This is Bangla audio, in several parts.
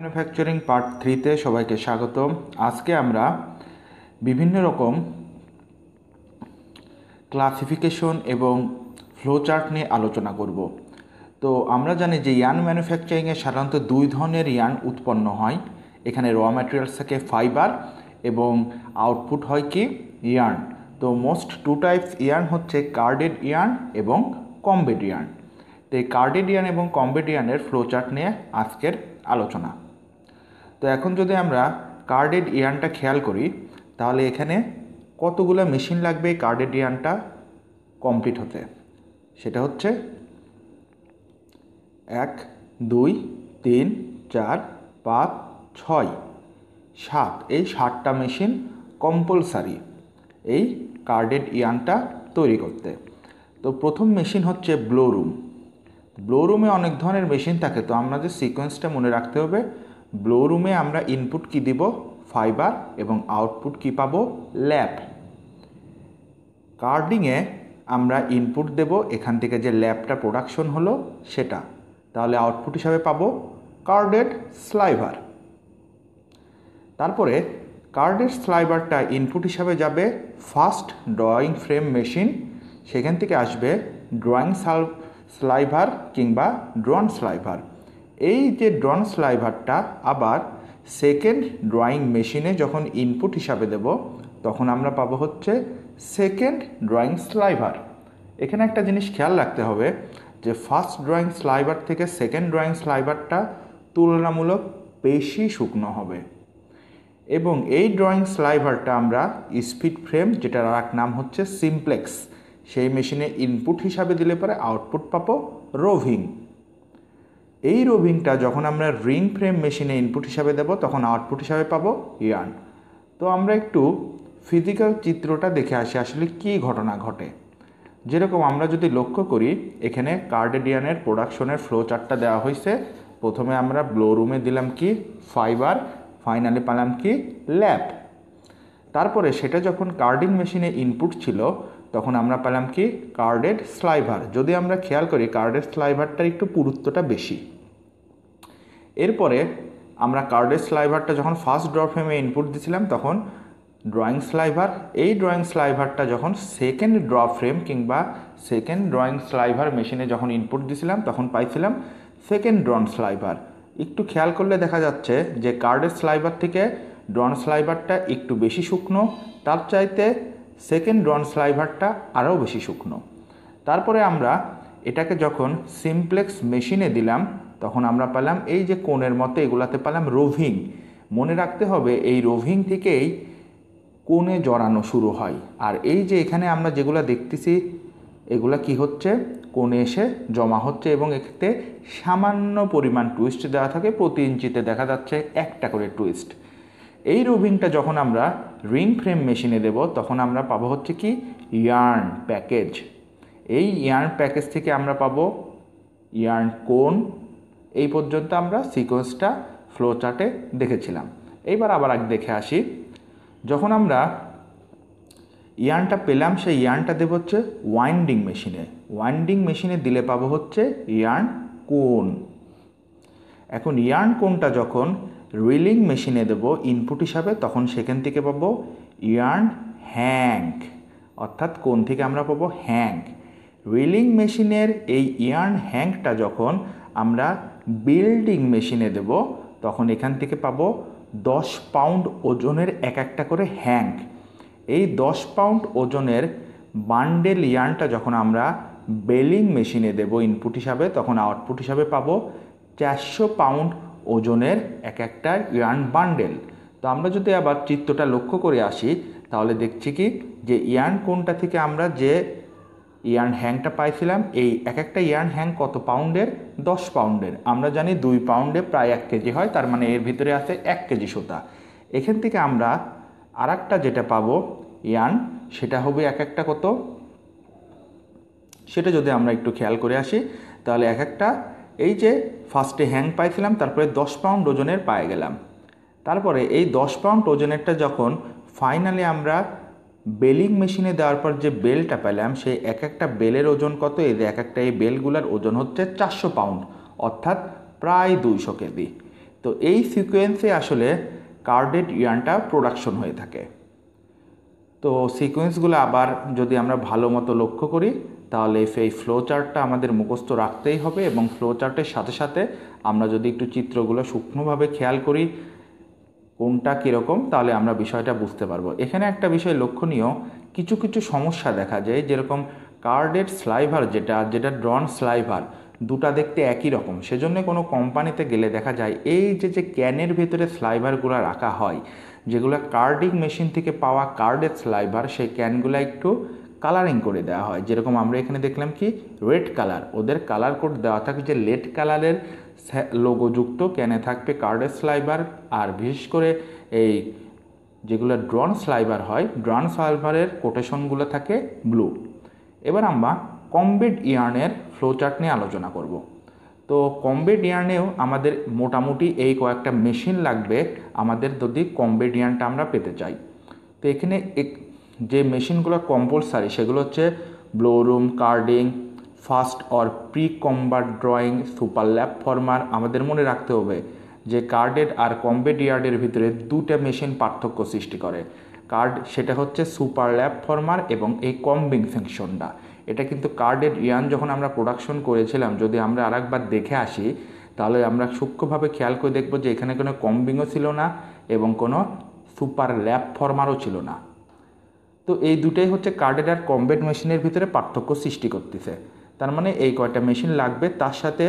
ম্যানুফ্যাকচারিং পার্ট থ্রিতে সবাইকে স্বাগত আজকে আমরা বিভিন্ন রকম ক্লাসিফিকেশন এবং ফ্লো চার্ট নিয়ে আলোচনা করব। তো আমরা জানি যে ইয়ান ম্যানুফ্যাকচারিংয়ে সাধারণত দুই ধরনের ইয়ান উৎপন্ন হয়। এখানে র ম্যাটেরিয়ালস থাকে ফাইবার এবং আউটপুট হয় কি? ইয়ার্ন তো মোস্ট টু টাইপস ইয়ার্ন হচ্ছে কার্ডেড ইয়ার্ন এবং কম্বেড ইয়ার্ন তো এই কার্ডেড ইয়ার্ন এবং কম্বেড ইয়ার্নের ফ্লোচার্ট নিয়ে আজকের আলোচনা। তো এখন যদি আমরা কার্ডেড ইয়ার্নটা খেয়াল করি, তাহলে এখানে কতগুলো মেশিন লাগবে কার্ডেড ইয়ার্নটা কমপ্লিট হতে? সেটা হচ্ছে এক, দুই, তিন, চার, পাঁচ, ছয়, সাত। এই সাতটা মেশিন কম্পালসারি এই কার্ডেড ইয়ার্নটা তৈরি করতে। তো প্রথম মেশিন হচ্ছে ব্লো রুম ব্লো রুমে অনেক ধরনের মেশিন থাকে, তো আমাদের সিকোয়েন্সটা মনে রাখতে হবে ব্লো রুমে আমরা ইনপুট কি দিব? ফাইবার এবং আউটপুট কি পাবো? ল্যাপ কার্ডিংয়ে আমরা ইনপুট দেব এখান থেকে যে ল্যাবটা প্রোডাকশন হলো সেটা। তাহলে আউটপুট হিসাবে পাবো কার্ডেড স্লাইভার তারপরে কার্ডেড স্লাইভারটা ইনপুট হিসাবে যাবে ফার্স্ট ড্রয়িং ফ্রেম মেশিন সেখান থেকে আসবে ড্রয়িং সাল স্লাইভার কিংবা ড্রন স্লাইভার এই যে ড্রন স্লাইভারটা আবার সেকেন্ড ড্রয়িং মেশিনে যখন ইনপুট হিসাবে দেব, তখন আমরা পাবো হচ্ছে সেকেন্ড ড্রয়িং স্লাইভার এখানে একটা জিনিস খেয়াল রাখতে হবে যে ফার্স্ট ড্রয়িং স্লাইভার থেকে সেকেন্ড ড্রয়িং স্লাইভারটা তুলনামূলক বেশি শুকনো হবে। এবং এই ড্রয়িং স্লাইভারটা আমরা স্পিড ফ্রেম যেটার আর নাম হচ্ছে সিমপ্লেক্স সেই মেশিনে ইনপুট হিসাবে দিলে পরে আউটপুট পাবো রোভিং এই রোভিংটা যখন আমরা রিং ফ্রেম মেশিনে ইনপুট হিসাবে দেব, তখন আউটপুট হিসাবে পাবো ইয়ার্ন তো আমরা একটু ফিজিক্যাল চিত্রটা দেখে আসি আসলে কী ঘটনা ঘটে। যেরকম আমরা যদি লক্ষ্য করি, এখানে কার্ডেডিয়ানের প্রোডাকশনের ফ্লো চার্টটা দেওয়া হয়েছে প্রথমে আমরা ব্লো রুমে দিলাম কি? ফাইবার ফাইনালি পেলাম কি? ল্যাব তারপরে সেটা যখন কার্ডিং মেশিনে ইনপুট ছিল, তখন আমরা পেলাম কি? কার্ডেড স্লাইভার যদি আমরা খেয়াল করি কার্ডেড স্লাইভারটার একটু পুরুত্বটা বেশি। এরপরে আমরা কার্ডের স্লাইভারটা যখন ফার্স্ট ড্র ফ্রেমে ইনপুট দিছিলাম, তখন ড্রয়িং স্লাইভার এই ড্রয়িং স্লাইভারটা যখন সেকেন্ড ড্র ফ্রেম কিংবা সেকেন্ড ড্রয়িং স্লাইভার মেশিনে যখন ইনপুট দিছিলাম, তখন পাইছিলাম সেকেন্ড ড্রন স্লাইভার একটু খেয়াল করলে দেখা যাচ্ছে যে কার্ডের স্লাইভার থেকে ড্রন স্লাইভারটা একটু বেশি শুকনো, তার চাইতে সেকেন্ড ড্রন স্লাইভারটা আরও বেশি শুকনো। তারপরে আমরা এটাকে যখন সিমপ্লেক্স মেশিনে দিলাম, তখন আমরা পেলাম এই যে কোণের মতো, এগুলাতে পেলাম রোভিং। মনে রাখতে হবে, এই রোভিং থেকেই কোণে জড়ানো শুরু হয়। আর এই যে এখানে আমরা যেগুলো দেখতেছি, এগুলা কি হচ্ছে? কোণে এসে জমা হচ্ছে এবং এতে সামান্য পরিমাণ টুইস্ট দেওয়া থাকে, প্রতি ইঞ্চিতে দেখা যাচ্ছে একটা করে টুইস্ট এই রোভিংটা যখন আমরা রিং ফ্রেম মেশিনে দেব, তখন আমরা পাবো হচ্ছে কি ইয়ার্ন প্যাকেজ এই ইয়ার্ন প্যাকেজ থেকে আমরা পাবো ইয়ার্ন কোন এই পর্যন্ত আমরা সিকোয়েন্সটা ফ্লো চার্টে দেখেছিলাম। এইবার আবার আগে দেখে আসি। যখন আমরা ইয়ার্নটা পেলাম, সেই ইয়ার্নটা দেবো হচ্ছে ওয়াইন্ডিং মেশিনে ওয়াইন্ডিং মেশিনে দিলে পাবো হচ্ছে ইয়ার্ন কোন এখন ইয়ার্ন কোনটা যখন রিলিং মেশিনে দেব ইনপুট হিসাবে, তখন সেখান থেকে পাবো ইয়ার্ন হ্যাঙ্ক অর্থাৎ কোন থেকে আমরা পাবো হ্যাঙ্ক রিলিং মেশিনের এই ইয়ার্ন হ্যাঙ্কটা যখন আমরা বিল্ডিং মেশিনে দেব, তখন এখান থেকে পাবো দশ পাউন্ড ওজনের এক একটা করে হ্যাঙ্ক এই দশ পাউন্ড ওজনের বান্ডেল ইয়ার্নটা যখন আমরা বেলিং মেশিনে দেব ইনপুট হিসাবে, তখন আউটপুট হিসাবে পাবো চারশো পাউন্ড ওজনের এক একটা ইয়ার্ন বান্ডেল। তো আমরা যদি আবার চিত্রটা লক্ষ্য করে আসি, তাহলে দেখছি কি যে ইয়ার্ন কোনটা থেকে আমরা যে ইয়ার্ন হ্যাংটা পাইছিলাম, এই এক একটা ইয়ার্ন হ্যাং কত পাউন্ডের? দশ পাউন্ডের। আমরা জানি দুই পাউন্ডে প্রায় এক কেজি হয়, তার মানে এর ভিতরে আছে এক কেজি সুতা। এখান থেকে আমরা আর যেটা পাবো ইয়ার্ন, সেটা হবে এক একটা কত? সেটা যদি আমরা একটু খেয়াল করে আসি, তাহলে এক একটা এই যে ফার্স্টে হ্যাং পাইছিলাম, তারপরে দশ পাউন্ড ওজনের পায়ে গেলাম। তারপরে এই দশ পাউন্ড ওজনেরটা যখন ফাইনালি আমরা বেলিং মেশিনে দেওয়ার পর যে বেলটা পেলাম, সেই এক একটা বেলের ওজন কত? এই এক একটা এই বেলগুলোর ওজন হচ্ছে চারশো পাউন্ড অর্থাৎ প্রায় দুইশো কেজি। তো এই সিকোয়েন্সে আসলে কার্ডেড ইয়ার্নটা প্রোডাকশন হয়ে থাকে। তো সিকোয়েন্সগুলো আবার যদি আমরা ভালো মতো লক্ষ্য করি তাহলে সেই ফ্লো চার্টটা আমাদের মুখস্থ রাখতেই হবে এবং ফ্লো চার্টের সাথে সাথে আমরা যদি একটু চিত্রগুলো সূক্ষ্মভাবে খেয়াল করি, কোনটা কীরকম, তাহলে আমরা বিষয়টা বুঝতে পারব। এখানে একটা বিষয় লক্ষণীয়, কিছু কিছু সমস্যা দেখা যায়, যেরকম কার্ডের স্লাইভার যেটা যেটা ড্রন স্লাইভার দুটা দেখতে একই রকম। সেজন্য কোনো কোম্পানিতে গেলে দেখা যায়, এই যে যে ক্যানের ভেতরে স্লাইভারগুলো রাখা হয়, যেগুলো কার্ডিং মেশিন থেকে পাওয়া কার্ডের স্লাইভার সেই ক্যানগুলো একটু কালারিং করে দেওয়া হয়। যেরকম আমরা এখানে দেখলাম কি রেড কালার ওদের কালার কোড দেওয়া থাকে যে লেড কালারের লোগোযুক্ত ক্যানে থাকবে কার্ডের স্লাইবার আর বিশেষ করে এই যেগুলো ড্রন স্লাইবার হয় ড্রন স্লাইভারের কোটেশনগুলো থাকে ব্লু এবার আমরা কমবেড ইয়ার্নের ফ্লোচার্ট নিয়ে আলোচনা করব। তো কমবেড ইয়ার্নেও আমাদের মোটামুটি এই কয়েকটা মেশিন লাগবে, আমাদের যদি কমবেড ইয়ার্নটা আমরা পেতে চাই। তো এখানে যে মেশিনগুলো কম্পালসারি সেগুলো হচ্ছে blowroom carding first or pre comber drawing super lap former আমাদের মনে রাখতে হবে যে কার্ডেড আর কম্বেড ইয়ার্ডের ভিতরে দুটা মেশিন পার্থক্য সৃষ্টি করে। কার্ড সেটা হচ্ছে সুপার ল্যাব ফর্মার এবং এই কম্বিং সেকশনটা এটা কিন্তু কার্ডেড ইয়ান যখন আমরা প্রোডাকশন করেছিলাম, যদি আমরা আরেকবার দেখে আসি, তাহলে আমরা সূক্ষ্মভাবে খেয়াল করে দেখব যে এখানে কোনো কম্বিংও ছিল না এবং কোনো সুপার ল্যাব ফর্মারও ছিল না। তো এই দুটাই হচ্ছে কার্ডেড আর কম্বেট মেশিনের ভিতরে পার্থক্য সৃষ্টি করতেছে। তার মানে এই কয়টা মেশিন লাগবে, তার সাথে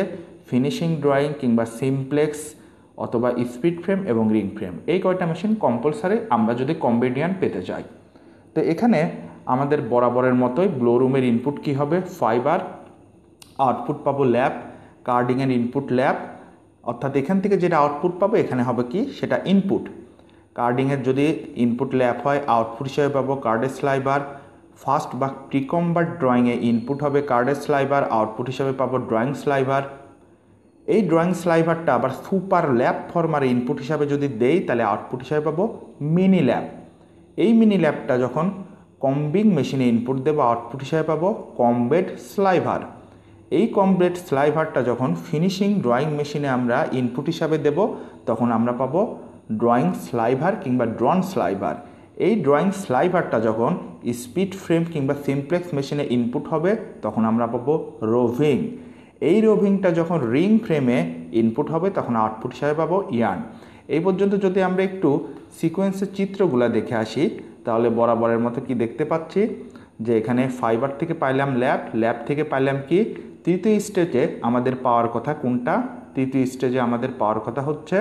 ফিনিশিং ড্রয়িং কিংবা সিমপ্লেক্স অথবা স্পিড ফ্রেম এবং রিং ফ্রেম এই কয়টা মেশিন কম্পালসারি আমরা যদি কম্বেডিয়ান পেতে চাই। তো এখানে আমাদের বরাবরের মতোই ব্লো রুমের ইনপুট কী হবে? ফাইবার আউটপুট পাবো ল্যাব কার্ডিংয়ের ইনপুট ল্যাব অর্থাৎ এখান থেকে যেটা আউটপুট পাবো, এখানে হবে কি? সেটা ইনপুট কার্ডিংয়ের যদি ইনপুট ল্যাব হয় আউটপুট হিসেবে পাবো কার্ডের স্লাইবার ফার্স্ট বা প্রিকম্বার ড্রয়িংয়ে ইনপুট হবে কার্ডের স্লাইভার আউটপুট হিসেবে পাবো ড্রয়িং স্লাইভার এই ড্রয়িং স্লাইভারটা আবার সুপার ল্যাব ফর্মার ইনপুট হিসাবে যদি দেই, তাহলে আউটপুট হিসাবে পাবো মিনি ল্যাব এই মিনি ল্যাবটা যখন কম্বিং মেশিনে ইনপুট দেবো আউটপুট হিসাবে পাবো কমবেড স্লাইভার এই কমবেড স্লাইভারটা যখন ফিনিশিং ড্রয়িং মেশিনে আমরা ইনপুট হিসাবে দেব, তখন আমরা পাবো ড্রয়িং স্লাইভার কিংবা ড্রন স্লাইভার এই ড্রয়িং স্লাইভারটা যখন স্পিড ফ্রেম কিংবা সিমপ্লেক্স মেশিনে ইনপুট হবে, তখন আমরা পাবো রোভিং এই রোভিংটা যখন রিং ফ্রেমে ইনপুট হবে, তখন আউটপুট হিসাবে পাবো ইয়ার্ন এই পর্যন্ত যদি আমরা একটু সিকোয়েন্সের চিত্রগুলো দেখে আসি, তাহলে বরাবরের মতো কি দেখতে পাচ্ছি? যে এখানে ফাইবার থেকে পাইলাম ল্যাব ল্যাব থেকে পাইলাম কি? তৃতীয় স্টেজে আমাদের পাওয়ার কথা কোনটা? তৃতীয় স্টেজে আমাদের পাওয়ার কথা হচ্ছে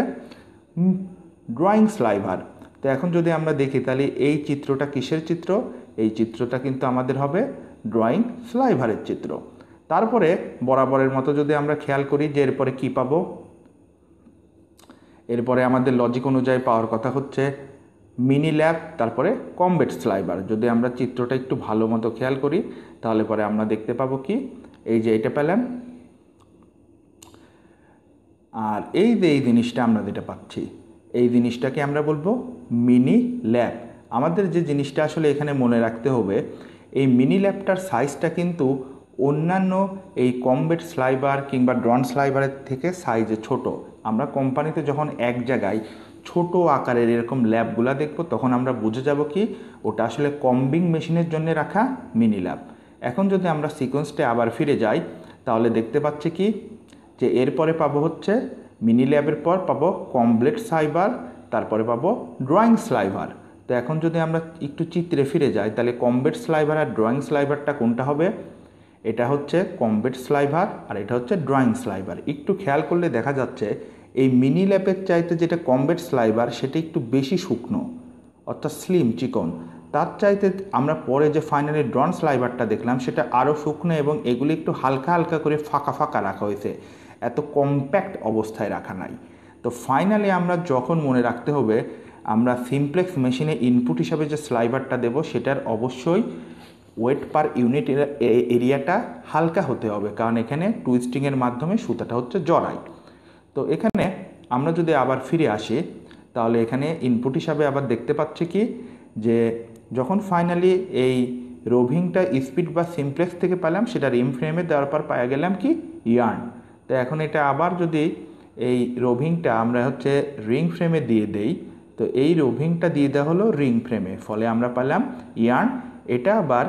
ড্রয়িং স্লাইভার তো এখন যদি আমরা দেখি, তাহলে এই চিত্রটা কিসের চিত্র? এই চিত্রটা কিন্তু আমাদের হবে ড্রয়িং স্লাইভারের চিত্র। তারপরে বরাবরের মতো যদি আমরা খেয়াল করি যে এরপরে কী পাবো? এরপরে আমাদের লজিক অনুযায়ী পাওয়ার কথা হচ্ছে মিনি ল্যাব তারপরে কমবেট স্লাইভার যদি আমরা চিত্রটা একটু ভালো মতো খেয়াল করি, তাহলে পরে আমরা দেখতে পাবো কি? এই যে এটা পেলাম। আর এই যে এই জিনিসটা আমরা যেটা পাচ্ছি এই জিনিসটাকে আমরা বলব মিনি ল্যাব আমাদের যে জিনিসটা আসলে এখানে মনে রাখতে হবে, এই মিনি ল্যাবটার সাইজটা কিন্তু অন্যান্য এই কমবেট স্লাইবার কিংবা ড্রন স্লাইবারের থেকে সাইজে ছোট। আমরা কোম্পানিতে যখন এক জায়গায় ছোট আকারের এরকম ল্যাবগুলা দেখব, তখন আমরা বুঝে যাব কি ওটা আসলে কম্বিং মেশিনের জন্য রাখা মিনি ল্যাব এখন যদি আমরা সিকোয়েন্সটা আবার ফিরে যাই, তাহলে দেখতে পাচ্ছি কি? যে এরপরে পাবো হচ্ছে মিনি ল্যাবের পর পাবো কমপ্লেট সাইবার তারপরে পাবো ড্রয়িং স্লাইভার তো এখন যদি আমরা একটু চিত্রে ফিরে যাই, তাহলে কমবেট স্লাইভার আর ড্রয়িং স্লাইভারটা কোনটা হবে? এটা হচ্ছে কমবেট স্লাইভার আর এটা হচ্ছে ড্রয়িং স্লাইভার একটু খেয়াল করলে দেখা যাচ্ছে, এই মিনি ল্যাপের চাইতে যেটা কমবেট স্লাইভার সেটা একটু বেশি শুকনো, অর্থাৎ স্লিম চিকন। তার চাইতে আমরা পরে যে ফাইনালি ড্রন স্লাইভারটা দেখলাম, সেটা আরও শুকনো এবং এগুলি একটু হালকা হালকা করে ফাঁকা ফাঁকা রাখা হয়েছে। এত কম্প্যাক্ট অবস্থায় রাখা নাই। তো ফাইনালি আমরা যখন মনে রাখতে হবে, আমরা সিমপ্লেক্স মেশিনে ইনপুট হিসাবে যে স্লাইভারটা দেব, সেটার অবশ্যই ওয়েট পার ইউনিট এরিয়াটা হালকা হতে হবে, কারণ এখানে টুইস্টিংয়ের মাধ্যমে সুতাটা হচ্ছে জড়াই তো এখানে আমরা যদি আবার ফিরে আসি, তাহলে এখানে ইনপুট হিসাবে আবার দেখতে পাচ্ছি কি, যে যখন ফাইনালি এই রোভিংটা স্পিড বা সিমপ্লেক্স থেকে পেলাম সেটা রিম ফ্রেমে দেওয়ার পর পাওয়া গেলাম কি ইয়ার্ন তো এখন এটা আবার যদি এই রোভিংটা আমরা হচ্ছে রিং ফ্রেমে দিয়ে দেই, তো এই রোভিংটা দিয়ে দেওয়া হলো রিং ফ্রেমে ফলে আমরা পেলাম ইয়ার্ন এটা আবার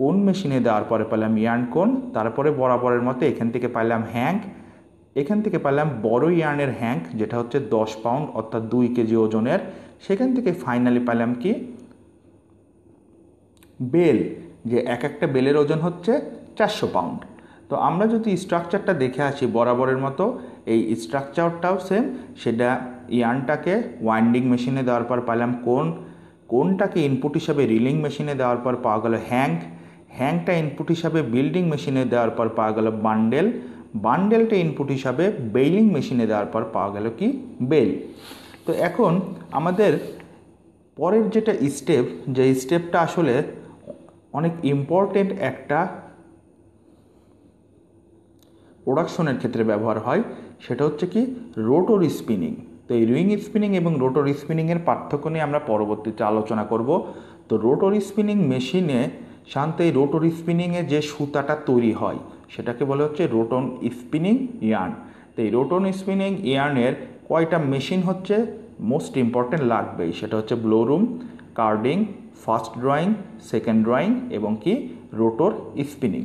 কোন মেশিনে দেওয়ার পরে পেলাম ইয়ার্ন কোন? তারপরে বরাবরের মতো এখান থেকে পেলাম হ্যাঙ্ক এখান থেকে পেলাম বড় ইয়ার্নের হ্যাঙ্ক যেটা হচ্ছে দশ পাউন্ড অর্থাৎ দুই কেজি ওজনের। সেখান থেকে ফাইনালি পেলাম কি? বেল, যে এক একটা বেলের ওজন হচ্ছে চারশো পাউন্ড তো আমরা যদি স্ট্রাকচারটা দেখে আসি বরাবরের মতো, এই স্ট্রাকচারটাও সেম সেটা ইয়ার্নটাকে ওয়াইন্ডিং মেশিনে দেওয়ার পর পাইলাম কোন কোনটাকে ইনপুট হিসাবে রিলিং মেশিনে দেওয়ার পর পাওয়া গেল হ্যাঙ্ক হ্যাংটা ইনপুট হিসাবে বিল্ডিং মেশিনে দেওয়ার পর পাওয়া গেল বান্ডেল বান্ডেলটা ইনপুট হিসাবে বেইলিং মেশিনে দেওয়ার পর পাওয়া গেল কি? বেল। তো এখন আমাদের পরের যেটা স্টেপ যে স্টেপটা আসলে অনেক ইম্পর্টেন্ট একটা প্রোডাকশনের ক্ষেত্রে ব্যবহার হয়, সেটা হচ্ছে কি রোটর স্পিনিং। তো এই রুইং স্পিনিং এবং রোটর স্পিনিংয়ের পার্থক্য নিয়ে আমরা পরবর্তীতে আলোচনা করব। তো রোটর স্পিনিং মেশিনে সাধারণত এই রোটর স্পিনিংয়ে যে সুতাটা তৈরি হয়, সেটাকে বলে হচ্ছে রোটন স্পিনিং ইয়ার্ন তো এই রোটন স্পিনিং ইয়ার্নের কয়টা মেশিন হচ্ছে? মোস্ট ইম্পর্টেন্ট লাগবেই, সেটা হচ্ছে blowroom carding first drawing second drawing এবং কি রোটর স্পিনিং।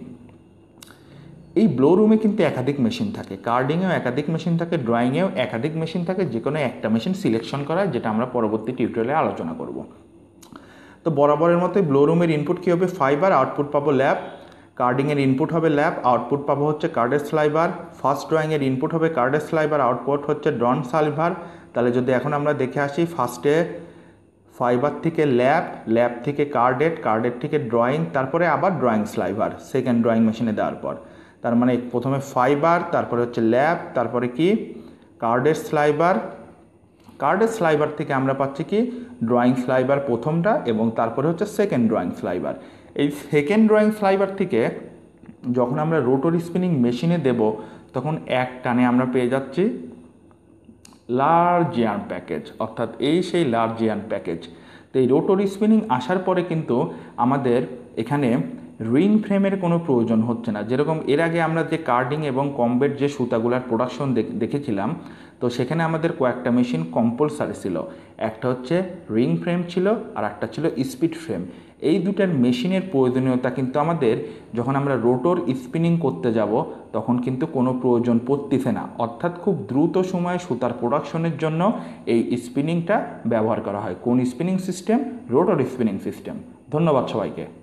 এই ব্লো রুমে কিন্তু একাধিক মেশিন থাকে। কার্ডিংয়েও একাধিক মেশিন থাকে ড্রয়িংয়েও একাধিক মেশিন থাকে যে কোনো একটা মেশিন সিলেকশন করা, যেটা আমরা পরবর্তী টিউটোরিয়ালে আলোচনা করব। তো বরাবরের মতোই ব্লো রুমের ইনপুট কী হবে? ফাইবার আউটপুট পাবো ল্যাব কার্ডিংয়ের ইনপুট হবে ল্যাব আউটপুট পাবো হচ্ছে কার্ডের স্লাইভার ফার্স্ট ড্রয়িংয়ের ইনপুট হবে কার্ডের স্লাইভার আউটপুট হচ্ছে ড্রন সালভার তাহলে যদি এখন আমরা দেখে আসি ফার্স্টে ফাইবার থেকে ল্যাব ল্যাব থেকে কার্ডেট কার্ডেট থেকে ড্রয়িং তারপরে আবার ড্রয়িং স্লাইভার সেকেন্ড ড্রয়িং মেশিনে দেওয়ার পর। তার মানে প্রথমে ফাইবার তারপরে হচ্ছে ল্যাব তারপরে কি? কার্ডের স্লাইবার কার্ডের স্লাইবার থেকে আমরা পাচ্ছি কি? ড্রয়িং স্লাইবার প্রথমটা এবং তারপরে হচ্ছে সেকেন্ড ড্রয়িং স্লাইবার এই সেকেন্ড ড্রয়িং স্লাইবার থেকে যখন আমরা রোটর স্পিনিং মেশিনে দেব, তখন এক টানে আমরা পেয়ে যাচ্ছি লার্জ ইয়ার্ন প্যাকেজ অর্থাৎ এই সেই লার্জ ইয়ার্ন প্যাকেজ তো এই রোটর স্পিনিং আসার পরে কিন্তু আমাদের এখানে রিং ফ্রেমের কোনো প্রয়োজন হচ্ছে না। যেরকম এর আগে আমরা যে কার্ডিং এবং কমবেট যে সুতাগুলার প্রোডাকশন দেখেছিলাম, তো সেখানে আমাদের কয়েকটা মেশিন কম্পালসারি ছিল। একটা হচ্ছে রিং ফ্রেম ছিল আর একটা ছিল স্পিড ফ্রেম। এই দুটার মেশিনের প্রয়োজনীয়তা কিন্তু আমাদের যখন আমরা রোটর স্পিনিং করতে যাব, তখন কিন্তু কোনো প্রয়োজন পড়তেছে না। অর্থাৎ খুব দ্রুত সময়ে সুতার প্রোডাকশনের জন্য এই স্পিনিংটা ব্যবহার করা হয়। কোন spinning system? Rotor spinning system. ধন্যবাদ সবাইকে।